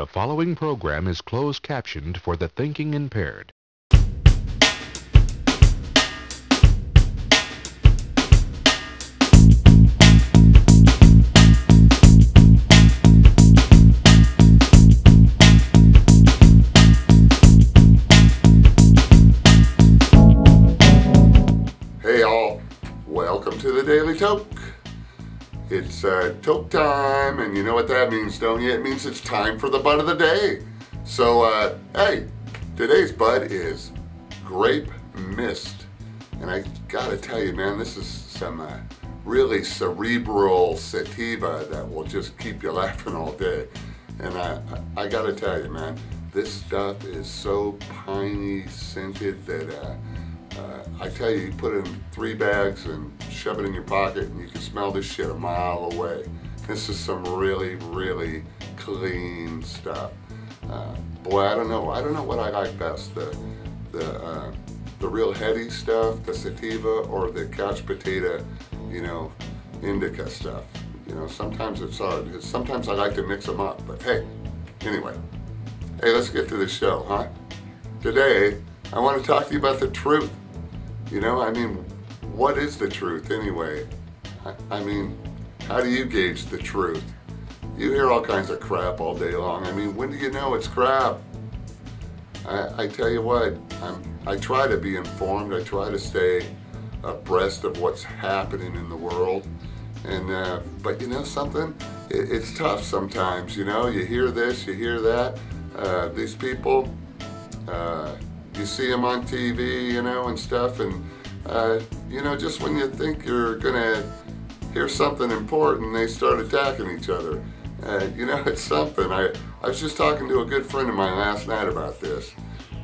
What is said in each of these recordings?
The following program is closed captioned for the thinking impaired. Hey all, welcome to the Daily Toke. It's uh, toke time, and you know what that means, don't you? It means it's time for the bud of the day. So, uh, hey, today's bud is grape mist. And I gotta tell you, man, this is some uh, really cerebral sativa that will just keep you laughing all day. And I, I, I gotta tell you, man, this stuff is so piney scented that uh, I tell you, you put it in three bags and shove it in your pocket, and you can smell this shit a mile away. This is some really, really clean stuff. Uh, boy, I don't know. I don't know what I like best the the uh, the real heady stuff, the sativa, or the couch potato, you know, indica stuff. You know, sometimes it's hard. Sometimes I like to mix them up. But hey, anyway, hey, let's get to the show, huh? Today, I want to talk to you about the truth. You know, I mean, what is the truth anyway? I, I, mean, how do you gauge the truth? You hear all kinds of crap all day long. I mean, when do you know it's crap? I, I tell you what, I'm, I try to be informed. I try to stay abreast of what's happening in the world. And uh, but you know something, it, it's tough sometimes. You know, you hear this, you hear that. Uh, these people. Uh, you see them on TV, you know, and stuff, and uh, you know, just when you think you're gonna hear something important, they start attacking each other. Uh, you know, it's something. I, I was just talking to a good friend of mine last night about this,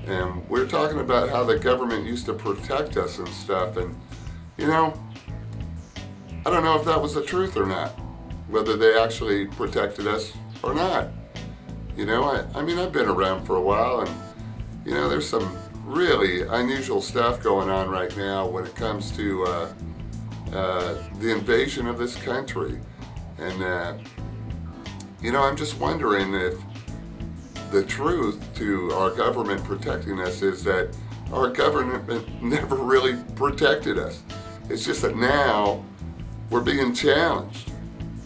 and we are talking about how the government used to protect us and stuff, and you know, I don't know if that was the truth or not, whether they actually protected us or not. You know, I, I mean, I've been around for a while, and you know, there's some really unusual stuff going on right now when it comes to uh, uh, the invasion of this country. And, uh, you know, I'm just wondering if the truth to our government protecting us is that our government never really protected us. It's just that now we're being challenged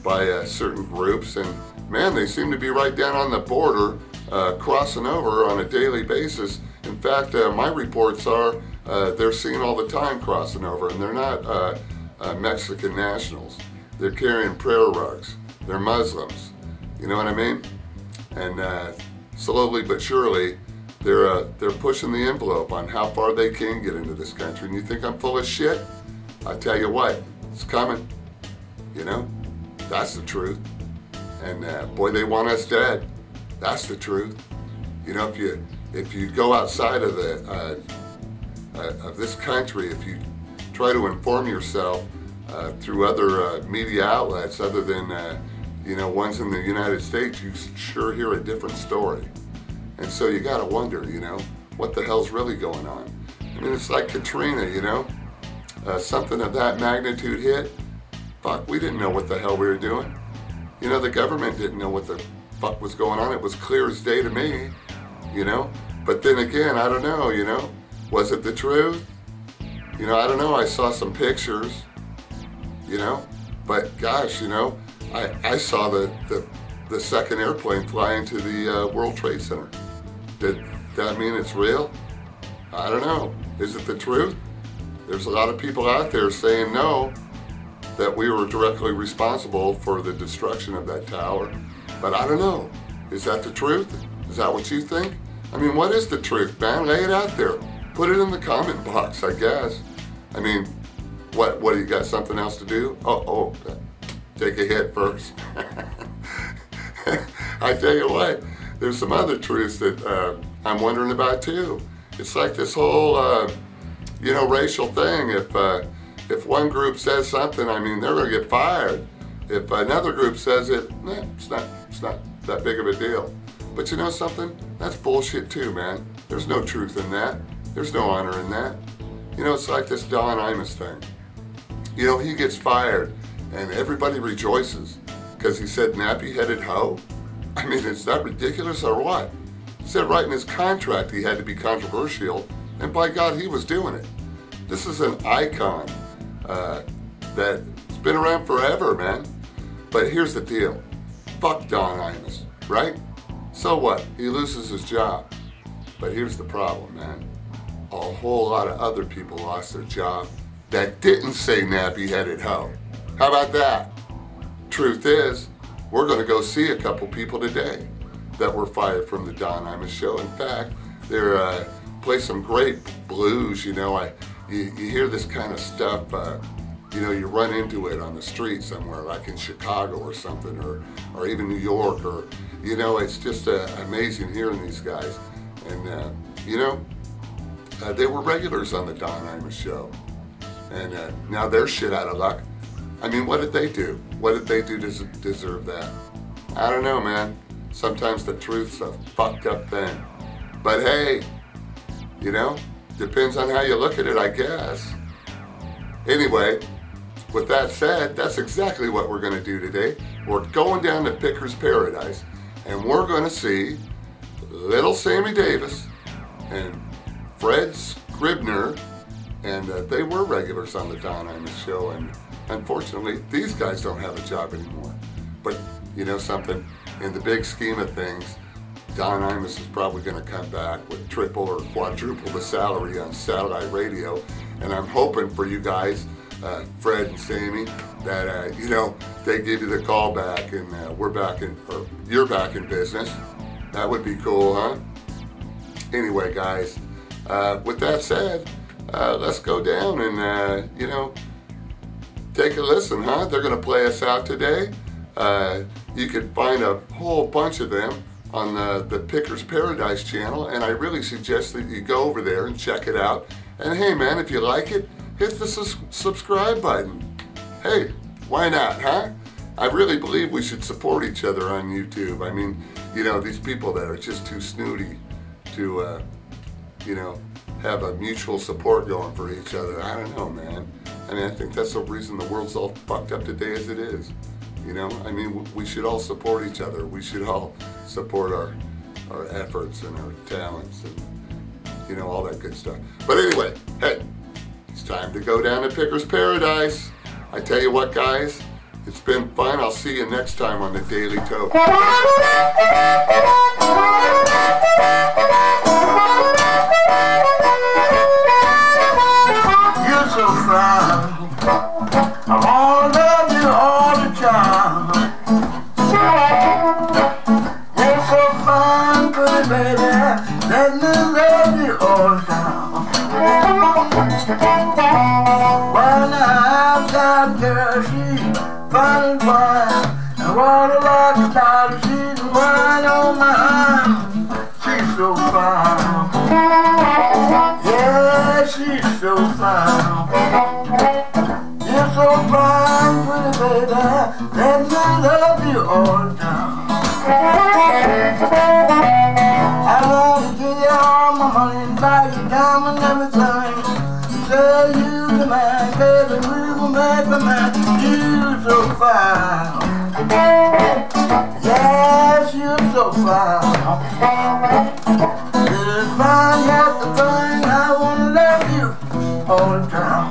by uh, certain groups, and man, they seem to be right down on the border uh, crossing over on a daily basis. In fact, uh, my reports are uh, they're seen all the time crossing over, and they're not uh, uh, Mexican nationals. They're carrying prayer rugs. They're Muslims. You know what I mean? And slowly but surely, they're they're pushing the envelope on how far they can get into this country. And you think I'm full of shit? I tell you what, it's coming. You know, that's the truth. And boy, they want us dead. That's the truth. You know, if you if you go outside of the uh, uh, of this country, if you try to inform yourself uh, through other uh, media outlets other than uh, you know ones in the United States, you sure hear a different story. And so you got to wonder, you know, what the hell's really going on? I mean, it's like Katrina, you know, uh, something of that magnitude hit. Fuck, we didn't know what the hell we were doing. You know, the government didn't know what the fuck was going on. It was clear as day to me, you know. But then again, I don't know, you know. Was it the truth? You know, I don't know. I saw some pictures, you know. But gosh, you know, I, I saw the, the, the second airplane fly into the uh, World Trade Center. Did that mean it's real? I don't know. Is it the truth? There's a lot of people out there saying no, that we were directly responsible for the destruction of that tower. But I don't know. Is that the truth? Is that what you think? I mean, what is the truth, man? Lay it out there. Put it in the comment box, I guess. I mean, what, what, do you got something else to do? Oh, oh, take a hit first. I tell you what, there's some other truths that uh, I'm wondering about too. It's like this whole, uh, you know, racial thing. If, uh, if one group says something, I mean, they're gonna get fired. If another group says it, eh, it's not it's not that big of a deal. But you know something? That's bullshit too, man. There's no truth in that. There's no honor in that. You know, it's like this Don Imus thing. You know, he gets fired and everybody rejoices because he said nappy-headed hoe. I mean, is that ridiculous or what? He said right in his contract he had to be controversial, and by God, he was doing it. This is an icon uh, that's been around forever, man. But here's the deal. Fuck Don Imus, right? So what? He loses his job. But here's the problem, man. A whole lot of other people lost their job that didn't say nappy-headed hoe. How about that? Truth is, we're going to go see a couple people today that were fired from the Don Imus show. In fact, they're uh, play some great blues. You know, I you, you hear this kind of stuff. Uh, you know, you run into it on the street somewhere, like in Chicago or something, or or even New York, or you know, it's just uh, amazing hearing these guys. And uh, you know, uh, they were regulars on the Don Imus show, and uh, now they're shit out of luck. I mean, what did they do? What did they do to deserve that? I don't know, man. Sometimes the truth's a fucked up thing. But hey, you know, depends on how you look at it, I guess. Anyway, with that said, that's exactly what we're going to do today. We're going down to Picker's Paradise, and we're going to see Little Sammy Davis and Fred Scribner, and uh, they were regulars on the Don Imus show, and unfortunately, these guys don't have a job anymore. But you know something? In the big scheme of things, Don Imus is probably going to come back with triple or quadruple the salary on satellite radio, and I'm hoping for you guys, uh, Fred and Sammy, that uh, you know they give you the call back, and uh, we're back in, or you're back in business. That would be cool, huh? Anyway, guys, uh, with that said, uh, let's go down and uh, you know take a listen, huh? They're going to play us out today. You can find a whole bunch of them on the, the Pickers Paradise channel, and I really suggest that you go over there and check it out. And hey, man, if you like it, hit the su subscribe button. Hey, why not, huh? I really believe we should support each other on YouTube. I mean, you know, these people that are just too snooty to, uh, you know, have a mutual support going for each other. I don't know, man. I mean, I think that's the reason the world's all fucked up today as it is. You know, I mean, we should all support each other. We should all support our our efforts and our talents and you know all that good stuff. But anyway, hey, time to go down to Picker's Paradise. I tell you what, guys, it's been fun. I'll see you next time on the Daily fine wine. I wanna rock about her, she's mine. Oh on my. She's so fine. Yeah, she's so fine. You're so fine, pretty baby, and I love you all down. I love to give you all my money and buy you diamond time. Tell you the man, baby, Toke. Yes, you're so fine. If I got the thing, I wanna love you all the time.